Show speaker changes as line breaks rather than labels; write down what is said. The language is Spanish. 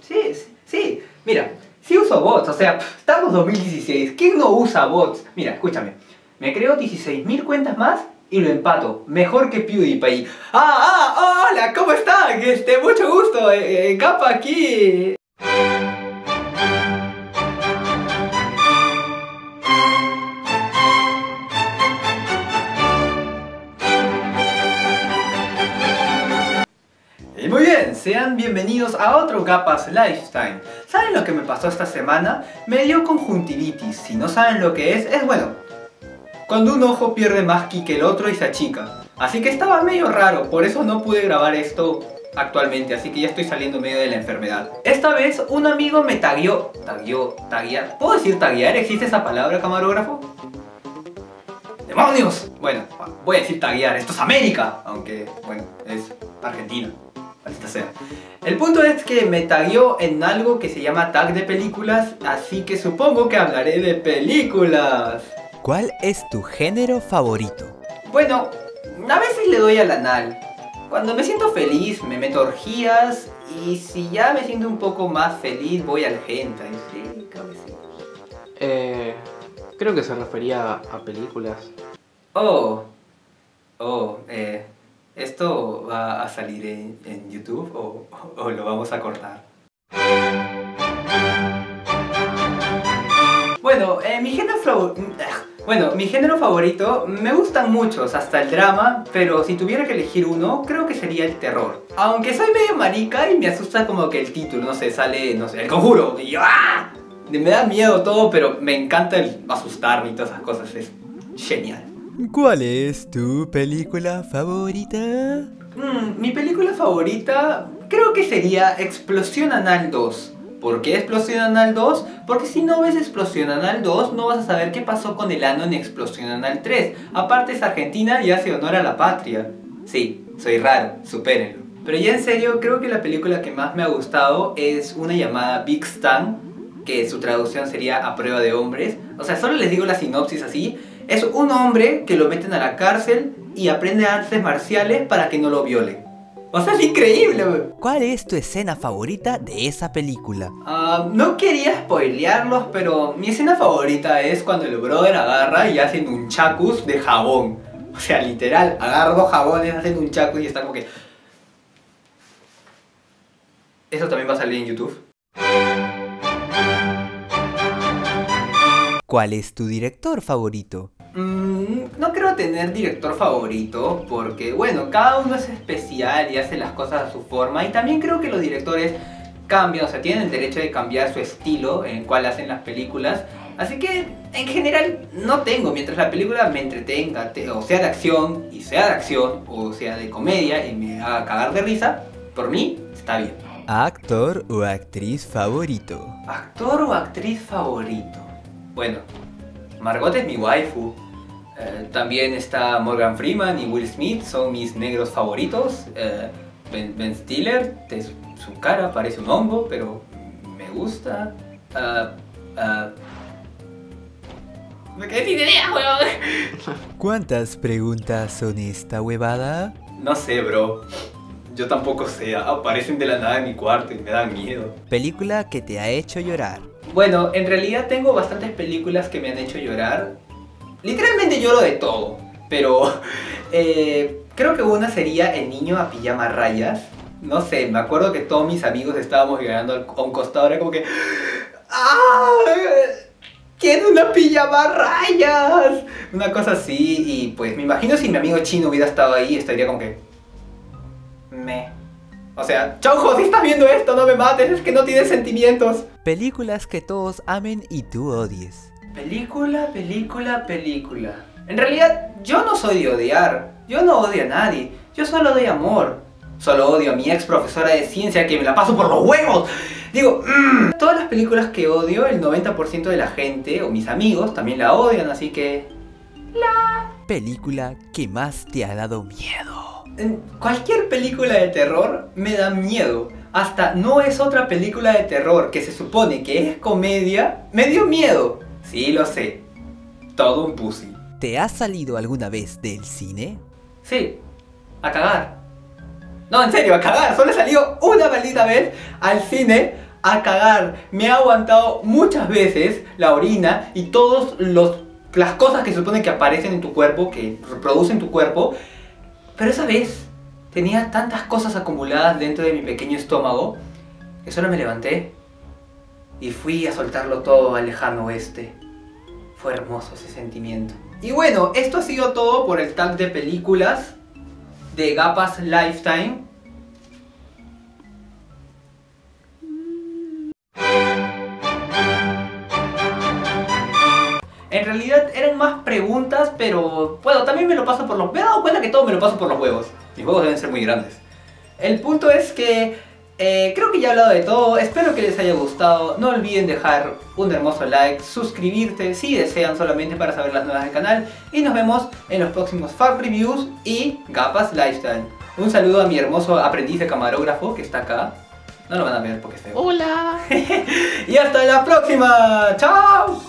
Sí, sí, sí. Mira, si uso bots, o sea, estamos 2016. ¿Quién no usa bots? Mira, escúchame. Me creo 16.000 cuentas más y lo empato. Mejor que PewDiePie. ¡Ah, ah! ¡Hola! ¿Cómo están? Este, mucho gusto. Eh, eh, capa aquí. Sean bienvenidos a otro Capas Lifetime. ¿Saben lo que me pasó esta semana? Me dio conjuntivitis. Si no saben lo que es, es bueno. Cuando un ojo pierde más ki que el otro y se achica. Así que estaba medio raro, por eso no pude grabar esto actualmente, así que ya estoy saliendo medio de la enfermedad. Esta vez un amigo me tagueó, tagueó, taguear, ¿puedo decir taguear? ¿Existe esa palabra, camarógrafo? ¡Demonios! Bueno, voy a decir taguear, esto es América, aunque, bueno, es Argentina. Sea. El punto es que me tagueó en algo que se llama tag de películas, así que supongo que hablaré de películas.
¿Cuál es tu género favorito?
Bueno, a veces le doy al anal. Cuando me siento feliz me meto orgías y si ya me siento un poco más feliz voy al. Sí, sí.
Eh, creo que se refería a películas.
Oh, oh, eh, ¿esto va a salir en, YouTube o, lo vamos a cortar? Bueno, eh, mi género favorito... Bueno, mi género favorito, me gustan muchos, hasta el drama, pero si tuviera que elegir uno, creo que sería el terror. Aunque soy medio marica y me asusta como que el título, no sé, sale, no sé, el conjuro, y yo, ¡ah! Me da miedo todo, pero me encanta el asustarme y todas esas cosas, es genial.
¿Cuál es tu película favorita?
Mm, mi película favorita creo que sería Explosión Anal 2. ¿Por qué Explosión Anal 2? Porque si no ves Explosión Anal 2 no vas a saber qué pasó con el ano en Explosión Anal 3. Aparte es Argentina y hace honor a la patria. Sí, soy raro, supérenlo. Pero ya en serio, creo que la película que más me ha gustado es una llamada Big Stan, que su traducción sería A prueba de hombres. O sea, solo les digo la sinopsis así. Es un hombre que lo meten a la cárcel y aprende artes marciales para que no lo violen. O sea, es increíble,
¿Cuál es tu escena favorita de esa película?
Ah, no quería spoilearlos, pero mi escena favorita es cuando el brother agarra y hacen un chacus de jabón. O sea, literal, agarra dos jabones, hacen un chacus y está como que... Eso también va a salir en YouTube.
¿Cuál es tu director favorito?
Mm, no creo tener director favorito porque, bueno, cada uno es especial y hace las cosas a su forma y también creo que los directores cambian, o sea, tienen el derecho de cambiar su estilo en el cual hacen las películas. Así que, en general, no tengo, mientras la película me entretenga, o sea de acción, y sea de acción, o sea de comedia, y me haga cagar de risa, por mí, está bien.
¿Actor o actriz favorito?
¿Actor o actriz favorito? Bueno, Margot es mi waifu, eh, también está Morgan Freeman y Will Smith, son mis negros favoritos. Eh, ben, Stiller, su cara parece un hongo, pero me gusta. Uh, me quedé sin idea, weón.
¿Cuántas preguntas son esta huevada?
No sé, bro. Yo tampoco sé, aparecen de la nada en mi cuarto y me dan miedo.
¿Película que te ha hecho llorar?
Bueno, en realidad tengo bastantes películas que me han hecho llorar. Literalmente lloro de todo, pero eh, creo que una sería El niño a pijama rayas. No sé, me acuerdo que todos mis amigos estábamos llorando a un costado, era como que... ¡Ah! ¡Quiero una pijama rayas! Una cosa así, y pues me imagino si mi amigo chino hubiera estado ahí, estaría como que... Me... O sea, Chaujo, si estás viendo esto, no me mates, es que no tienes sentimientos.
Películas que todos amen y tú odies.
Película, película, película. En realidad, yo no soy de odiar. Yo no odio a nadie. Yo solo doy amor. Solo odio a mi ex profesora de ciencia que me la paso por los huevos. Digo, mmm. todas las películas que odio, el 90% de la gente o mis amigos también la odian, así que... La...
Película que más te ha dado miedo.
Cualquier película de terror me da miedo. Hasta no es otra película de terror que se supone que es comedia, me dio miedo. Sí, lo sé. Todo un pussy.
¿Te has salido alguna vez del cine?
Sí, a cagar. No, en serio, a cagar. Solo he salido una maldita vez al cine a cagar. Me ha aguantado muchas veces la orina y todas las cosas que se supone que aparecen en tu cuerpo, que reproducen tu cuerpo. Pero esa vez tenía tantas cosas acumuladas dentro de mi pequeño estómago que solo me levanté y fui a soltarlo todo al lejano oeste. Fue hermoso ese sentimiento. Y bueno, esto ha sido todo por el tag de películas de Gapas Lifetime. En realidad eran más preguntas, pero bueno, también me lo paso por los... Me he dado cuenta que todo me lo paso por los huevos. Mis huevos deben ser muy grandes. El punto es que eh, creo que ya he hablado de todo, espero que les haya gustado, no olviden dejar un hermoso like, suscribirte si desean solamente para saber las nuevas del canal y nos vemos en los próximos Fab Reviews y Gapas Lifestyle. Un saludo a mi hermoso aprendiz de camarógrafo que está acá, no lo van a ver porque es feo.
Hola.
y hasta la próxima, chao.